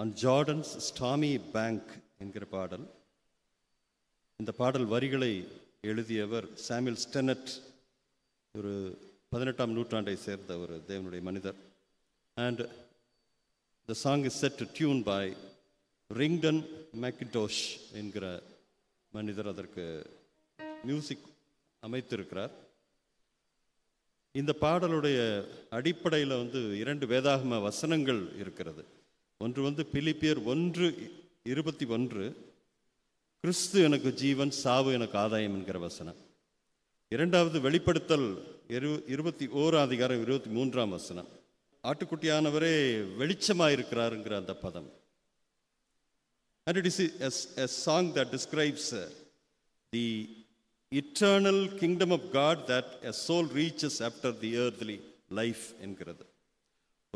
On Jordan's stormy bank என்கிற பாடல் இந்த பாடல் வரிகளை எழுதியவர் சாமியல் ஸ்டெனட் ஒரு பதினெட்டாம் நூற்றாண்டை சேர்ந்த ஒரு தேவனுடைய மனிதர். And the song is set tune by Rigdon McIntosh என்கிற மனிதர் அதற்கு மியூசிக் அமைத்திருக்கிறார். இந்த பாடலுடைய அடிப்படையில் வந்து இரண்டு வேதாகம வசனங்கள் இருக்கிறது. ஒன்று வந்து பிலிப்பியர் ஒன்று இருபத்தி ஒன்று கிறிஸ்து எனக்கு ஜீவன் சாவு எனக்கு ஆதாயம் என்கிற வசனம். இரண்டாவது வெளிப்படுத்தல் இரு இருபத்தி ஓராம் அதிகாரம் இருபத்தி மூன்றாம் வசனம். ஆட்டுக்குட்டியானவரே வெளிச்சமாக இருக்கிறாருங்கிற அந்த பதம். And it is a song that describes the eternal kingdom of God that a soul reaches after the earthly life என்கிறது.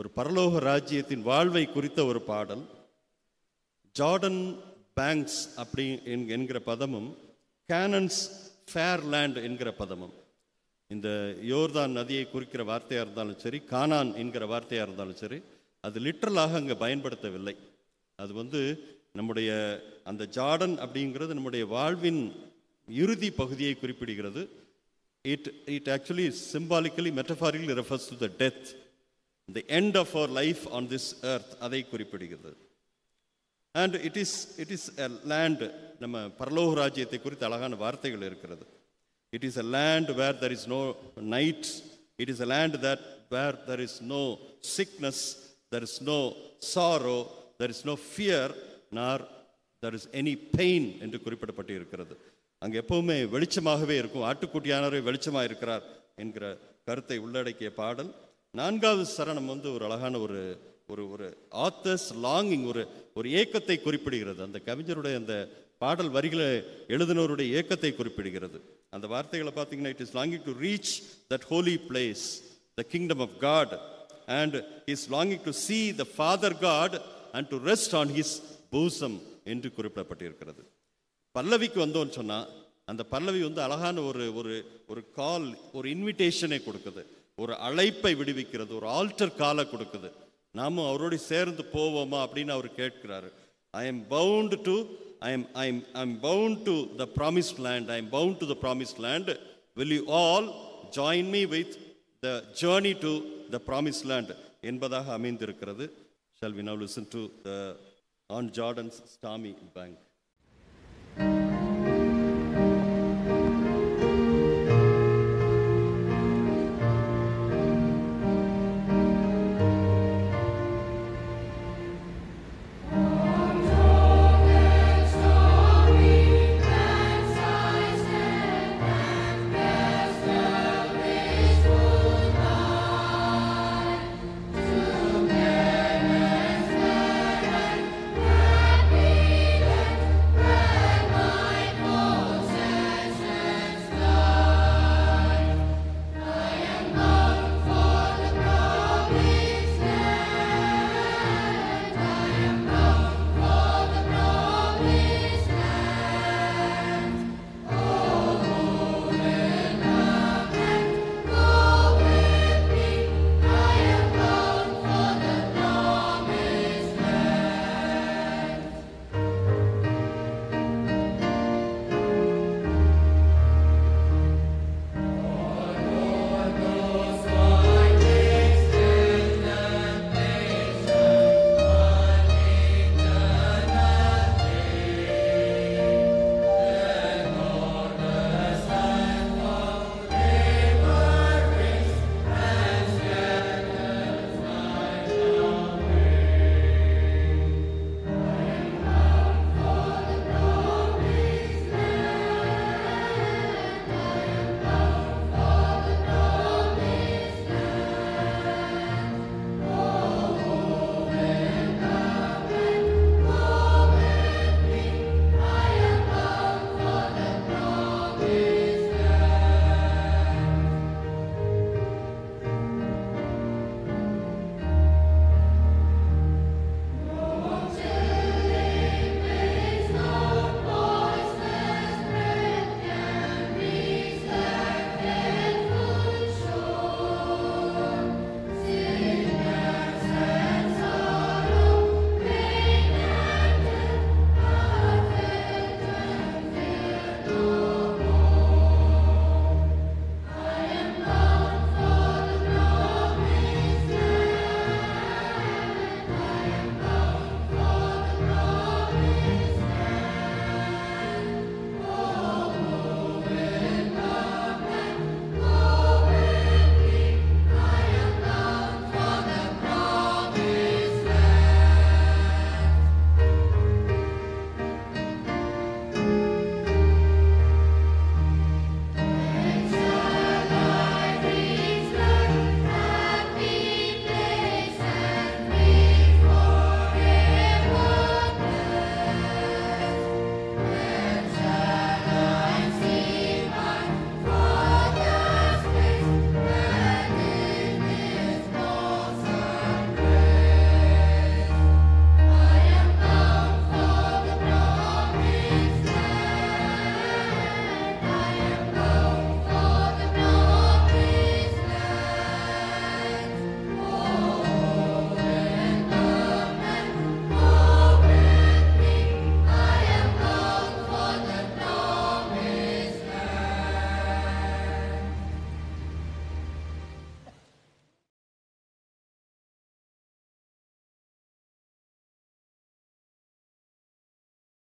ஒரு பரலோக ராஜ்யத்தின் வாழ்வை குறித்த ஒரு பாடல். ஜார்டன் பேங்க்ஸ் அப்படி என்- என்கிற பதமும் கேனன்ஸ் ஃபேர்லேண்ட் என்கிற பதமும். இந்த யோர்தான் நதியை குறிக்கிற வார்த்தையாக இருந்தாலும் சரி கானான் என்கிற வார்த்தையாக இருந்தாலும் சரி அது லிட்ரலாக அங்கே பயன்படுத்தவில்லை. அது வந்து நம்முடைய அந்த ஜார்டன் அப்படிங்கிறது நம்முடைய வாழ்வின் இறுதி பகுதியை குறிப்பிடுகிறது. It it actually symbolically metaphorically refers to the death the end of our life on this earth அதை குறிப்பிடுகிறது. And it is it is a land நம்ம பரலோக ராஜ்யத்தை குறித்து அழகான வார்த்தைகள் இருக்கிறது. It is a land where there is no night it is a land that where there is no sickness there is no sorrow there is no fear nor there is any pain என்று குறிப்பிடப்பட்டு இருக்கிறது அங்கே எப்பவுமே வெளிச்சமாகவே இருக்கும். ஆட்டுக்குட்டியானவரே வெளிச்சமாக இருக்கிறார் என்கிற கருத்தை உள்ளடக்கிய பாடல். நான்காவது சரணம் வந்து ஒரு அழகான ஒரு ஒரு ஒரு ஆத்தர்ஸ் லாங்கிங் ஒரு ஒரு ஏக்கத்தை குறிப்பிடுகிறது. அந்த கவிஞருடைய அந்த பாடல் வரிகளை எழுதினவருடைய ஏக்கத்தை குறிப்பிடுகிறது. அந்த வார்த்தைகளை பார்த்தீங்கன்னா it is longing to reach that holy place the kingdom of God and is longing to see the father God and to rest on his bosom என்று குறிப்பிடப்பட்டிருக்கிறது. பல்லவிக்கு வந்தோன்னு சொன்னால் அந்த பல்லவி வந்து அழகான ஒரு ஒரு ஒரு கால் ஒரு இன்விடேஷனை கொடுக்குது. ஒரு அழைப்பை விடுவிக்கிறது ஒரு ஆல்டர் காலை கொடுக்குது. நாமும் அவரோடு சேர்ந்து போவோமா அப்படின்னு அவர் கேட்கிறாரு. I am bound to I am I am I am bound to the promised land I am bound to the promised land will you all join me with the journey to the promise land என்பதாக அமைந்திருக்கிறது. Shall we now listen to the on Jordan's stormy bank